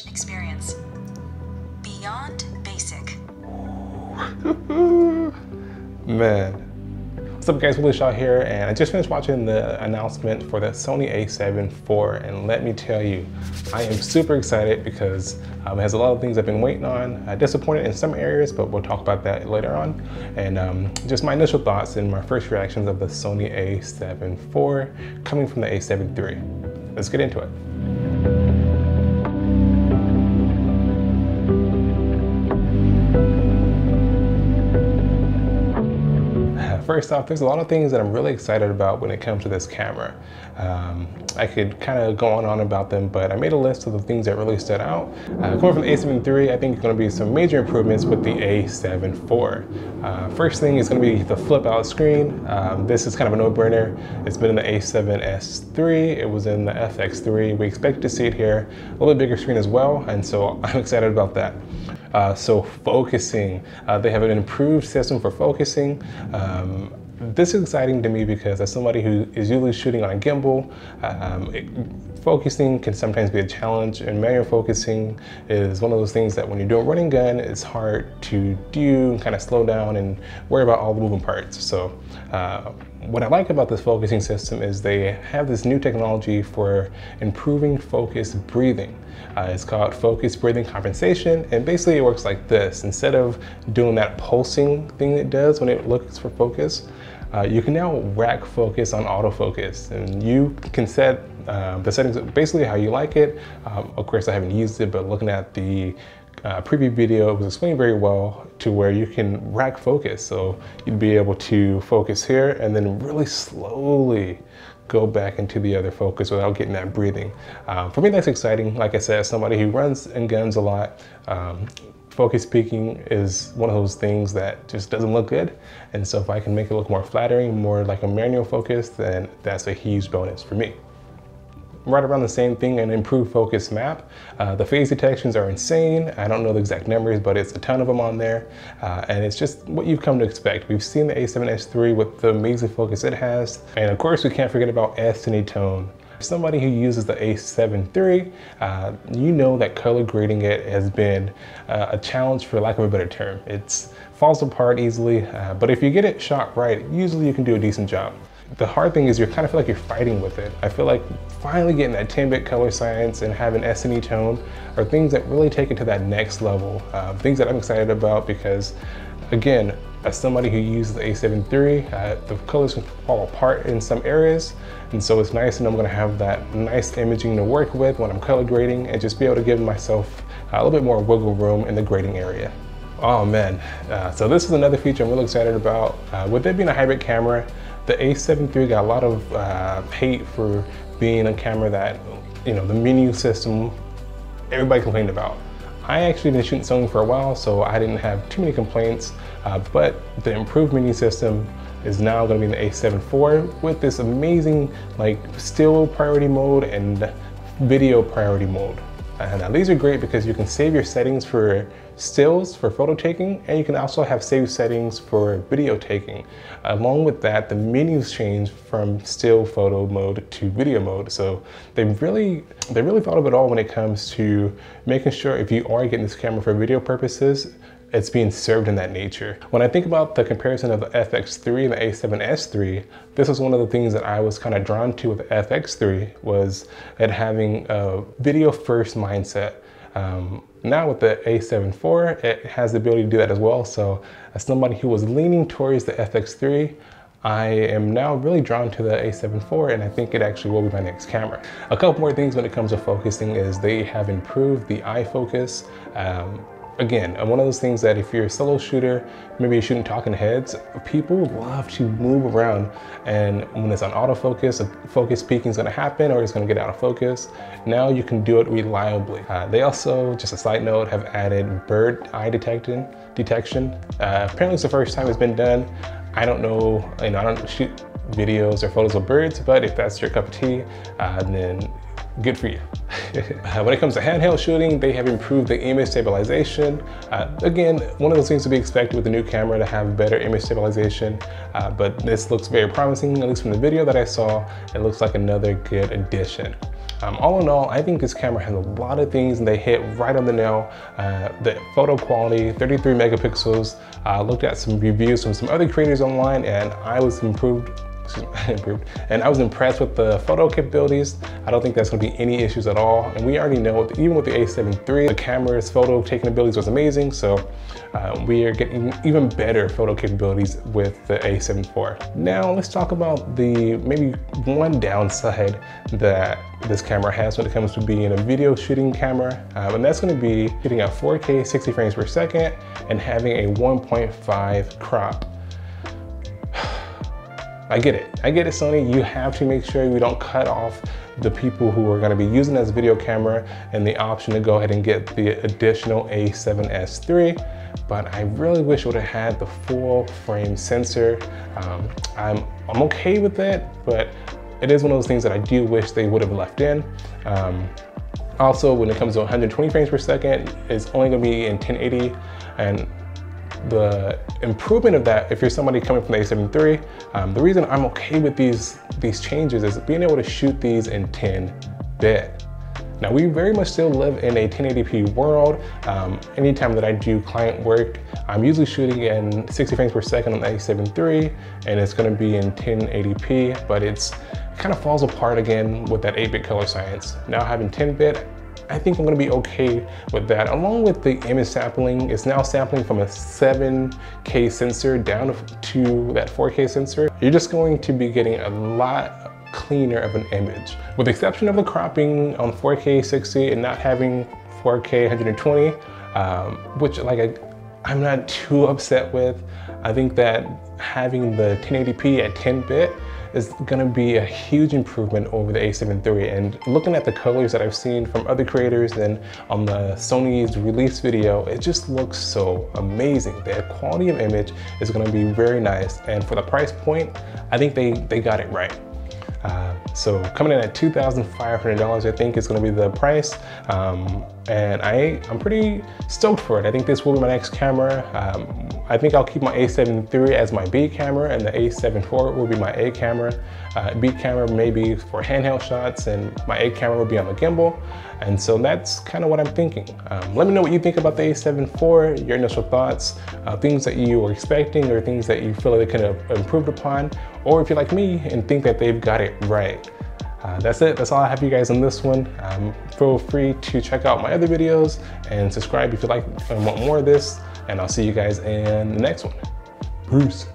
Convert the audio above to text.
experience. Beyond basic. Man. What's up guys, Willie Shaw here, and I just finished watching the announcement for the Sony a7 IV, and let me tell you, I am super excited because um, it has a lot of things I've been waiting on. Disappointed in some areas, but we'll talk about that later on. And um, just my initial thoughts and my first reactions of the Sony a7 IV coming from the a7 III. Let's get into it. First off, there's a lot of things that I'm really excited about when it comes to this camera. Um, I could kind of go on and on about them, but I made a list of the things that really stood out. Uh, coming from the a7 III, I think it's going to be some major improvements with the a7 IV. Uh, first thing is going to be the flip out screen. Um, this is kind of a no-brainer. It's been in the a7S III, it was in the FX3. We expect to see it here, a little bit bigger screen as well, and so I'm excited about that. Uh, so focusing, uh, they have an improved system for focusing. Um, this is exciting to me because as somebody who is usually shooting on a gimbal, um, it, focusing can sometimes be a challenge and manual focusing is one of those things that when you're doing running gun, it's hard to do, and kind of slow down and worry about all the moving parts. So uh, what I like about this focusing system is they have this new technology for improving focus breathing. Uh, it's called focus breathing compensation and basically it works like this. Instead of doing that pulsing thing it does when it looks for focus, uh, you can now rack focus on autofocus and you can set uh, the settings basically how you like it. Um, of course, I haven't used it, but looking at the uh, preview video, it was explained very well to where you can rack focus. So you'd be able to focus here and then really slowly go back into the other focus without getting that breathing. Um, for me, that's exciting. Like I said, somebody who runs and guns a lot, um, focus peaking is one of those things that just doesn't look good. And so if I can make it look more flattering, more like a manual focus, then that's a huge bonus for me right around the same thing, an improved focus map. Uh, the phase detections are insane. I don't know the exact numbers, but it's a ton of them on there. Uh, and it's just what you've come to expect. We've seen the a7S III with the amazing focus it has. And of course, we can't forget about S-Cinetone. Somebody who uses the a7 III, uh, you know that color grading it has been uh, a challenge for lack of a better term. It falls apart easily, uh, but if you get it shot right, usually you can do a decent job the hard thing is you kind of feel like you're fighting with it. I feel like finally getting that 10-bit color science and having S-Cinetone are things that really take it to that next level. Uh, things that I'm excited about because, again, as somebody who uses the a7 III, uh, the colors can fall apart in some areas. And so it's nice and I'm gonna have that nice imaging to work with when I'm color grading and just be able to give myself a little bit more wiggle room in the grading area. Oh man, uh, so this is another feature I'm really excited about. Uh, with it being a hybrid camera, the a7 III got a lot of uh, hate for being a camera that, you know, the menu system, everybody complained about. I actually been shooting Sony for a while, so I didn't have too many complaints, uh, but the improved menu system is now gonna be in the a7 IV with this amazing like still priority mode and video priority mode. Uh, now these are great because you can save your settings for stills for photo taking, and you can also have saved settings for video taking. Along with that, the menus change from still photo mode to video mode. So they really, they really thought of it all when it comes to making sure if you are getting this camera for video purposes, it's being served in that nature. When I think about the comparison of the FX3 and the A7S III, this was one of the things that I was kind of drawn to with the FX3 was it having a video first mindset. Um, now with the A7 IV, it has the ability to do that as well. So as somebody who was leaning towards the FX3, I am now really drawn to the a7 IV and I think it actually will be my next camera. A couple more things when it comes to focusing is they have improved the eye focus. Um, again, one of those things that if you're a solo shooter, maybe you're shooting talking heads, people love to move around. And when it's on autofocus, a focus peaking is gonna happen or it's gonna get out of focus. Now you can do it reliably. Uh, they also, just a side note, have added bird eye detection. detection. Uh, apparently it's the first time it's been done. I don't know, you know, I don't shoot videos or photos of birds, but if that's your cup of tea, uh, then good for you. When it comes to handheld shooting, they have improved the image stabilization. Uh, again, one of those things to be expected with the new camera to have better image stabilization, uh, but this looks very promising, at least from the video that I saw, it looks like another good addition. Um, all in all, I think this camera has a lot of things and they hit right on the nail. Uh, the photo quality, 33 megapixels. I uh, looked at some reviews from some other creators online and I was improved improved. And I was impressed with the photo capabilities. I don't think that's gonna be any issues at all. And we already know, even with the a7 III, the camera's photo taking abilities was amazing. So uh, we are getting even better photo capabilities with the a7 IV. Now let's talk about the maybe one downside that this camera has when it comes to being a video shooting camera. Um, and that's gonna be shooting at 4K 60 frames per second and having a 1.5 crop. I get it. I get it, Sony. You have to make sure you don't cut off the people who are gonna be using this video camera and the option to go ahead and get the additional A7S III. But I really wish it would have had the full frame sensor. Um, I'm, I'm okay with it, but it is one of those things that I do wish they would have left in. Um, also, when it comes to 120 frames per second, it's only gonna be in 1080 and the improvement of that, if you're somebody coming from the a7 III, um, the reason I'm okay with these, these changes is being able to shoot these in 10 bit. Now we very much still live in a 1080p world. Um, anytime that I do client work, I'm usually shooting in 60 frames per second on the a7 III and it's gonna be in 1080p, but it's kind of falls apart again with that 8-bit color science. Now having 10-bit, I think I'm gonna be okay with that. Along with the image sampling, it's now sampling from a 7K sensor down to that 4K sensor. You're just going to be getting a lot cleaner of an image. With the exception of the cropping on 4K 60 and not having 4K 120, um, which like I, I'm not too upset with. I think that having the 1080p at 10 bit is gonna be a huge improvement over the a7 III. And looking at the colors that I've seen from other creators and on the Sony's release video, it just looks so amazing. The quality of image is gonna be very nice. And for the price point, I think they, they got it right. Uh, so coming in at $2,500, I think is gonna be the price. Um, and I, I'm pretty stoked for it. I think this will be my next camera. Um, I think I'll keep my a7 III as my B camera and the a7 IV will be my A camera. Uh, B camera maybe for handheld shots and my A camera will be on the gimbal. And so that's kind of what I'm thinking. Um, let me know what you think about the a7 IV, your initial thoughts, uh, things that you were expecting or things that you feel like they could have improved upon, or if you're like me and think that they've got it right. Uh, that's it. That's all I have for you guys on this one. Um, feel free to check out my other videos and subscribe if you like and want more of this. And I'll see you guys in the next one. Peace.